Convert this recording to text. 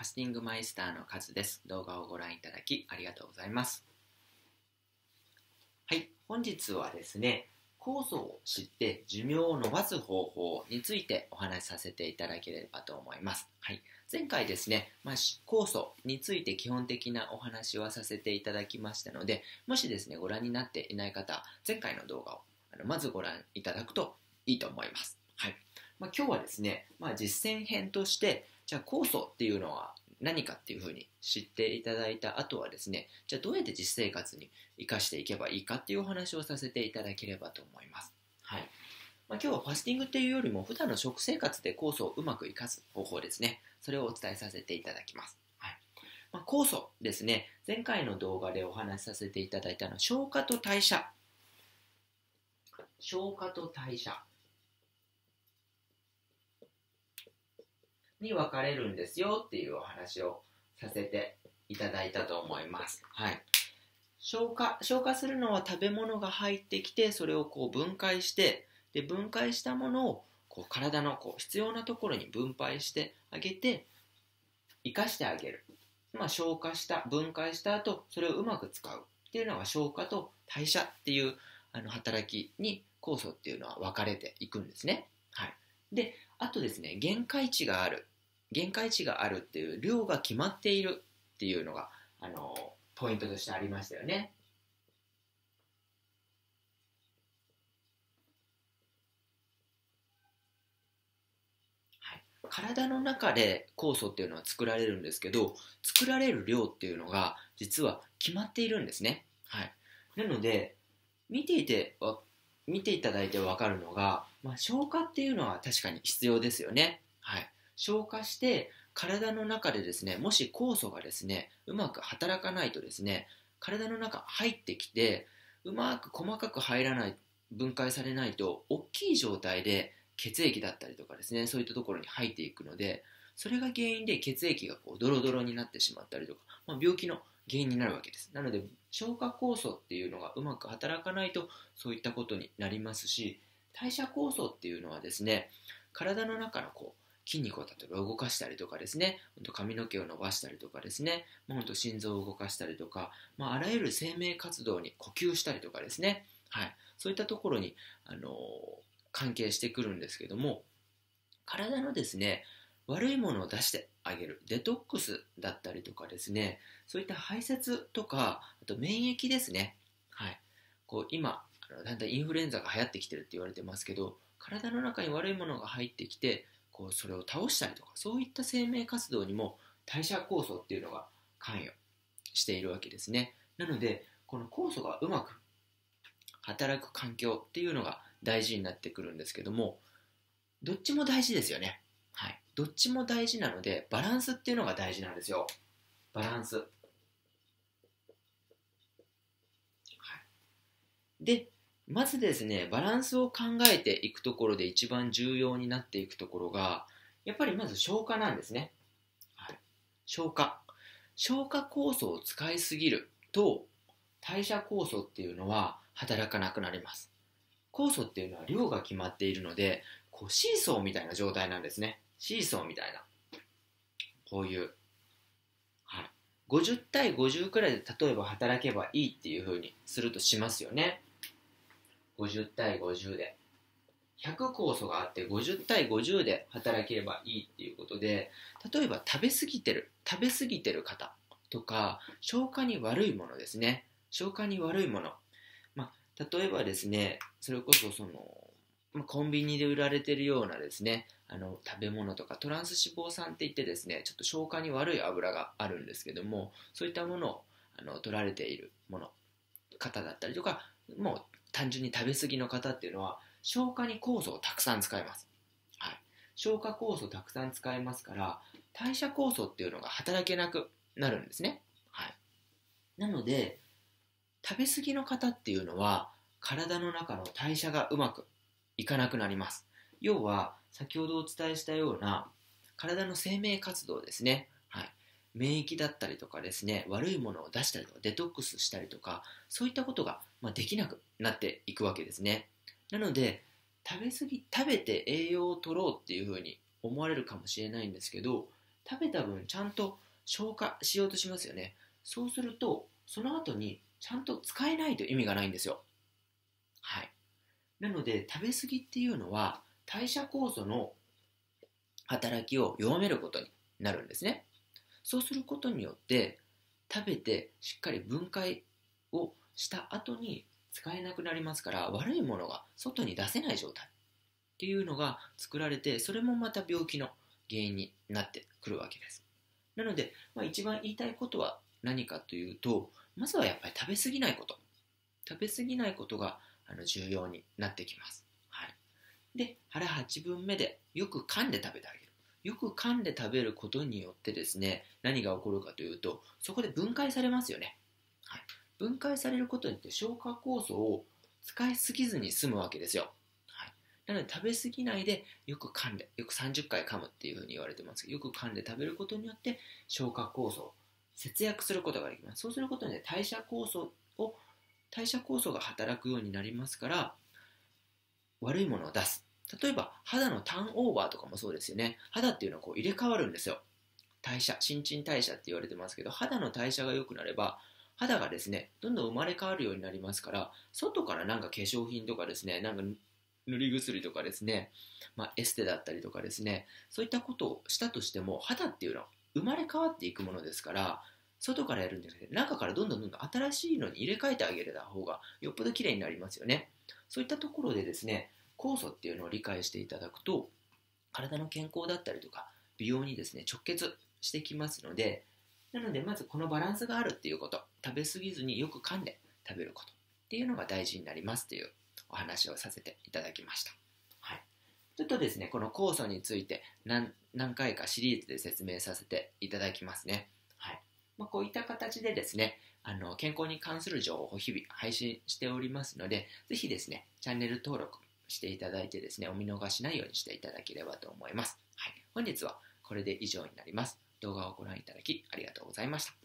ファスティングマイスターのカズです。動画をご覧いただきありがとうございます。はい、本日はですね、酵素を知って寿命を伸ばす方法についてお話しさせていただければと思います。はい、前回ですね、まあ、酵素について基本的なお話はさせていただきましたので、もしですね、ご覧になっていない方、前回の動画をあのまずご覧いただくといいと思います。はいまあ、今日はですね、まあ、実践編として、じゃあ酵素っていうのは何かっていうふうに知っていただいた後はですね、じゃあどうやって実生活に生かしていけばいいかっていうお話をさせていただければと思います。はい。まあ、今日はファスティングっていうよりも普段の食生活で酵素をうまく生かす方法ですね。それをお伝えさせていただきます。はい。まあ、酵素ですね。前回の動画でお話しさせていただいたのは消化と代謝。消化と代謝。に分かれるんですよっていうお話をさせていただいたと思います。はい。消化、消化するのは食べ物が入ってきて、それをこう分解して、で、分解したものをこう体のこう必要なところに分配してあげて、生かしてあげる。まあ、消化した、分解した後、それをうまく使うっていうのが消化と代謝っていうあの働きに酵素っていうのは分かれていくんですね。はい。で、あとですね、限界値がある。限界値があるっていう量が決まっているっていうのがあのポイントとしてありましたよね。はい、体の中で酵素っていうのは作られるんですけど作られる量っていうのが実は決まっているんですね。はい、なので見ていて見ていただいて分かるのが、まあ、消化っていうのは確かに必要ですよね。はい、消化して体の中でですねもし酵素がですねうまく働かないとですね体の中入ってきてうまく細かく入らない分解されないと大きい状態で血液だったりとかですねそういったところに入っていくのでそれが原因で血液がこうドロドロになってしまったりとか、まあ、病気の原因になるわけです。なので消化酵素っていうのがうまく働かないとそういったことになりますし代謝酵素っていうのはですね体の中のこう筋肉を例えば動かしたりとかですね、髪の毛を伸ばしたりとかですね、本当心臓を動かしたりとか、まあ、あらゆる生命活動に呼吸したりとかですね、はい、そういったところに、あのー、関係してくるんですけども、体のですね、悪いものを出してあげる、デトックスだったりとかですね、そういった排泄とか、あと免疫ですね、はい、こう今、だんだんインフルエンザが流行ってきてるって言われてますけど、体の中に悪いものが入ってきてこうそれを倒したりとかそういった生命活動にも代謝酵素っていうのが関与しているわけですね。なのでこの酵素がうまく働く環境っていうのが大事になってくるんですけどもどっちも大事ですよね。はい。どっちも大事なのでバランスっていうのが大事なんですよ。バランス、はい、でまずですね、バランスを考えていくところで一番重要になっていくところが、やっぱりまず消化なんですね。はい、消化。消化酵素を使いすぎると、代謝酵素っていうのは働かなくなります。酵素っていうのは量が決まっているので、こうシーソーみたいな状態なんですね。シーソーみたいな。こういう。はい。50対50くらいで例えば働けばいいっていう風にするとしますよね。50対50で。100酵素があって50対50で働ければいいっていうことで例えば食べ過ぎてる食べ過ぎてる方とか消化に悪いものですね。消化に悪いもの、まあ、例えばですねそれこそその、ま、コンビニで売られてるようなですねあの食べ物とかトランス脂肪酸って言ってですねちょっと消化に悪い油があるんですけどもそういったものをあの取られているもの方だったりとかもう単純に食べ過ぎの方っていうのは消化に酵素をたくさん使います、はい、消化酵素たくさん使いますから代謝酵素っていうのが働けなくなるんですね、はい、なので食べ過ぎの方っていうのは体の中の代謝がうまくいかなくなります。要は先ほどお伝えしたような体の生命活動ですね。免疫だったりとかですね悪いものを出したりとかデトックスしたりとかそういったことが、ま、できなくなっていくわけですね。なので食べ過ぎ食べて栄養を取ろうっていうふうに思われるかもしれないんですけど食べた分ちゃんと消化しようとしますよね。そうするとその後にちゃんと使えないと意味がないんですよ。はい。なので食べ過ぎっていうのは代謝酵素の働きを弱めることになるんですね。そうすることによって食べてしっかり分解をした後に使えなくなりますから悪いものが外に出せない状態っていうのが作られてそれもまた病気の原因になってくるわけです。なので、まあ、一番言いたいことは何かというとまずはやっぱり食べ過ぎないこと。食べ過ぎないことがあの重要になってきます、はい、で腹8分目でよく噛んで食べてあげるよく噛んで食べることによってですね何が起こるかというとそこで分解されますよね、はい、分解されることによって消化酵素を使いすぎずに済むわけですよ、はい、なので食べ過ぎないでよく噛んでよく30回噛むっていうふうに言われてます。けどよく噛んで食べることによって消化酵素を節約することができます。そうすることで代謝酵素を代謝酵素が働くようになりますから悪いものを出す。例えば肌のターンオーバーとかもそうですよね。肌っていうのはこう入れ替わるんですよ。代謝新陳代謝って言われてますけど肌の代謝が良くなれば肌がですねどんどん生まれ変わるようになりますから外からなんか化粧品とかですねなんか塗り薬とかですね、まあ、エステだったりとかですねそういったことをしたとしても肌っていうのは生まれ変わっていくものですから外からやるんじゃなくて中からどんどんどんどん新しいのに入れ替えてあげれた方がよっぽど綺麗になりますよね。そういったところでですね酵素っていうのを理解していただくと体の健康だったりとか美容にですね直結してきますのでなのでまずこのバランスがあるっていうこと食べ過ぎずによく噛んで食べることっていうのが大事になりますというお話をさせていただきました、はい、ちょっとですねこの酵素について何何回かシリーズで説明させていただきますね、はい。まあ、こういった形でですねあの健康に関する情報を日々配信しておりますのでぜひですねチャンネル登録していただいてですね、お見逃しないようにしていただければと思います。はい。本日はこれで以上になります。動画をご覧いただきありがとうございました。